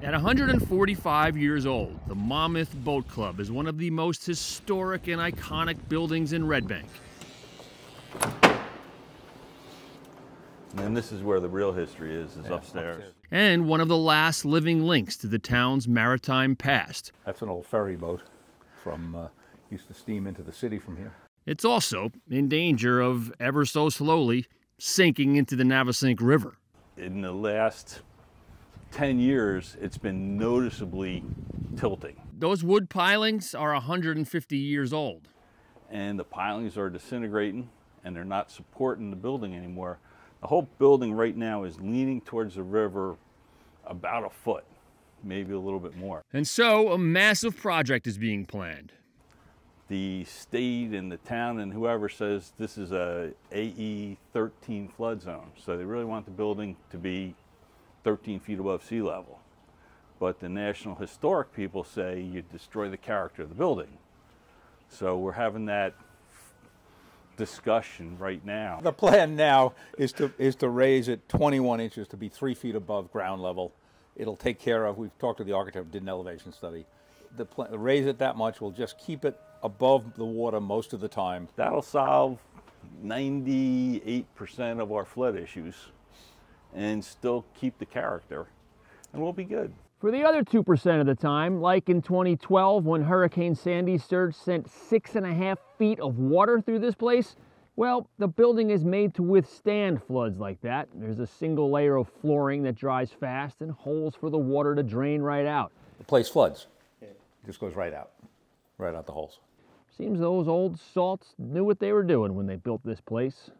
At 145 years old, the Monmouth Boat Club is one of the most historic and iconic buildings in Red Bank. And this is where the real history is, is Yeah, upstairs. upstairs. And one of the last living links to the town's maritime past. That's an old ferry boat from, uh, used to steam into the city from here. It's also in danger of ever so slowly sinking into the Navesink River. In the last 10 years, it's been noticeably tilting. Those wood pilings are 150 years old. And the pilings are disintegrating and they're not supporting the building anymore. The whole building right now is leaning towards the river about a foot, maybe a little bit more. And so a massive project is being planned. the state and the town and whoever says this is a AE 13 flood zone. So they really want the building to be 13 feet above sea level. But the National Historic people say you destroy the character of the building. So we're having that discussion right now. The plan now is to, is to raise it 21 inches to be three feet above ground level. It'll take care of, we've talked to the architect, did an elevation study. The pla raise it that much We'll just keep it above the water most of the time. That'll solve 98% of our flood issues and still keep the character, and we'll be good. For the other 2% of the time, like in 2012 when Hurricane Sandy surge sent six and a half feet of water through this place, well, the building is made to withstand floods like that. There's a single layer of flooring that dries fast and holes for the water to drain right out. The place floods. It just goes right out, right out the holes. Seems those old salts knew what they were doing when they built this place.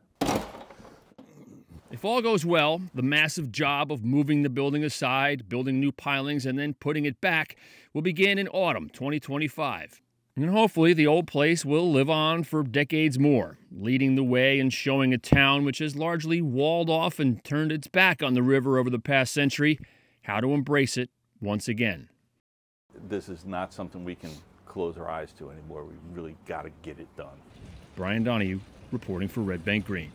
If all goes well, the massive job of moving the building aside, building new pilings, and then putting it back will begin in autumn 2025. And hopefully, the old place will live on for decades more, leading the way and showing a town which has largely walled off and turned its back on the river over the past century how to embrace it once again. This is not something we can close our eyes to anymore. We really got to get it done. Brian Donohue reporting for Red Bank Green.